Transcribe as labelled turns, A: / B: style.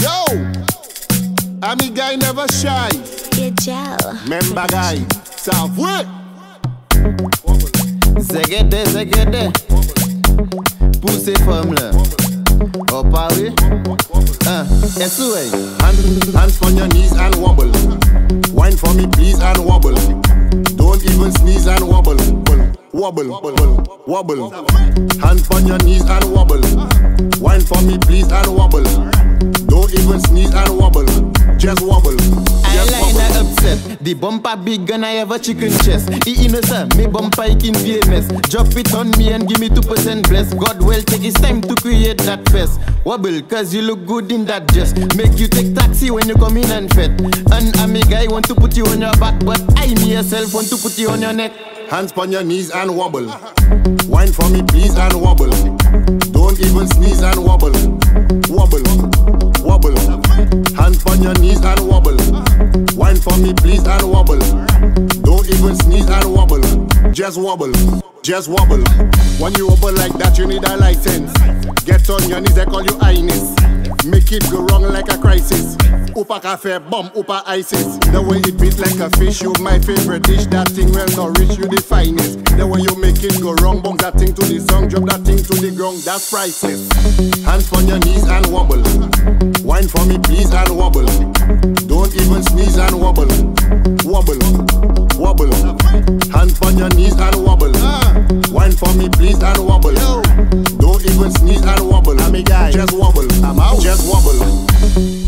A: Yo, I'm the guy never shy.
B: Yeah, gel.
A: Member guy, Savoy.
C: Zegede, zegede Poussez femme là Oh uh, Paris est ouais
A: Hand, hands on your knees and wobble. Wine for me, please, and wobble. Don't even sneeze and wobble. Wobble, wobble, wobble. Hands on your knees and wobble. Sneeze and wobble. Just wobble. Just
C: Eyeliner upset The bumper big and I have a chicken chest. E innocent, me bumper it in VMS Drop it on me and give me 2% bless. God will take his time to create that fest. Wobble, cause you look good in that dress. Make you take taxi when you come in and fet And I'm a guy want to put you on your back But I myself want to put you on your neck.
A: Hands on your knees and wobble. Wine for me, please, and wobble. Wobble. Hands on your knees and wobble. Wine for me, please, and wobble. Don't even sneeze and wobble. Just wobble, just wobble. When you wobble like that, you need a license. Get on your knees, I call you highness. It go wrong like a crisis. Upa cafe, bomb, upa ISIS. The way it beat like a fish, you my favorite dish. That thing well nourish you the finest. The way you make it go wrong, bump that thing to the song, drop that thing to the ground, that's priceless. Hands on your knees and wobble. Wine for me, please, and wobble. Don't even sneeze and wobble. Wobble, wobble. Hands on your knees and wobble. Wine for me, please, and wobble. Don't even sneeze and wobble. I'm a guy. Just wobble. I'm out. Just wobble.